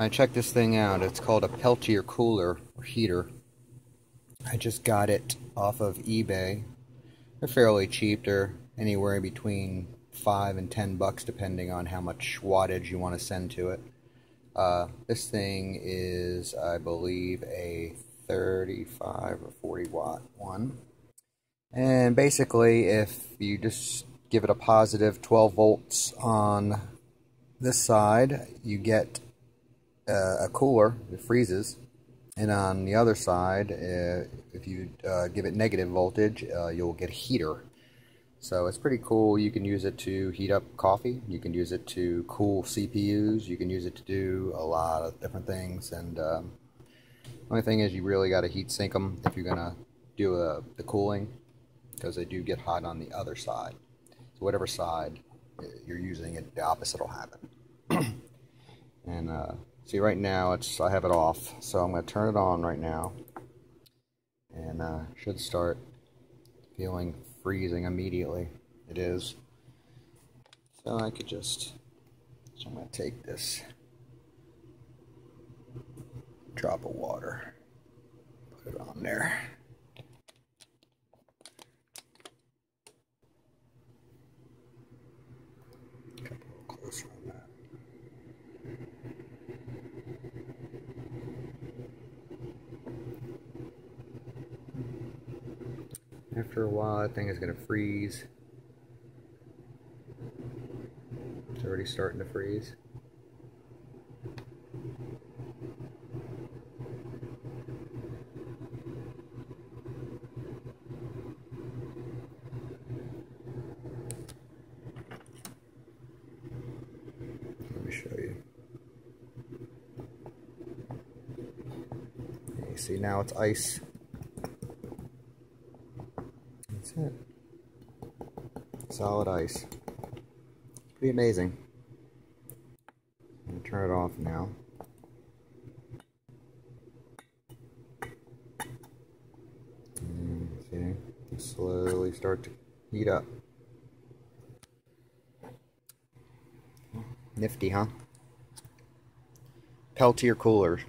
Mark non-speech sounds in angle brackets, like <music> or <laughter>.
I checked this thing out. It's called a Peltier cooler or heater. I just got it off of eBay. They're fairly cheap. They're anywhere between five and ten bucks, depending on how much wattage you want to send to it. Uh, this thing is, I believe, a 35 or 40 watt one. And basically, if you just give it a positive 12 volts on this side, you get uh, a cooler, it freezes. And on the other side, uh, if you uh, give it negative voltage, uh, you'll get a heater. So it's pretty cool. You can use it to heat up coffee. You can use it to cool CPUs. You can use it to do a lot of different things. And um, only thing is, you really got to heat sink them if you're gonna do a, the cooling, because they do get hot on the other side. So whatever side uh, you're using, it the opposite will happen. <clears throat> and uh, See, right now, it's I have it off, so I'm going to turn it on right now. And uh, should start feeling freezing immediately. It is. So I could just, so I'm going to take this drop of water, put it on there. closer on that. After a while, that thing is going to freeze. It's already starting to freeze. Let me show you. You see now it's ice. That's it. Solid ice. Pretty amazing. I'm going to turn it off now. And see, slowly start to heat up. Nifty, huh? Peltier coolers.